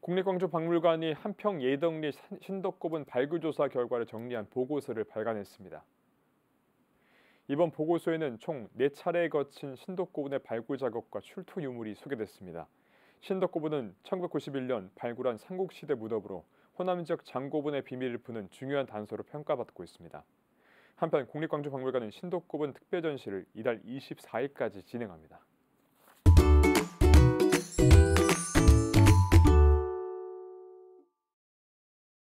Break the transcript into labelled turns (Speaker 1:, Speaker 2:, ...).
Speaker 1: 국립광주박물관이 한평 예덕리 신덕고분 발굴조사 결과를 정리한 보고서를 발간했습니다. 이번 보고서에는 총 4차례에 거친 신덕고분의 발굴 작업과 출토 유물이 소개됐습니다. 신덕고분은 1991년 발굴한 삼국시대 무덤으로 호남 지역 장고분의 비밀을 푸는 중요한 단서로 평가받고 있습니다. 한편 국립광주박물관은 신덕고분 특별전시를 이달 24일까지 진행합니다.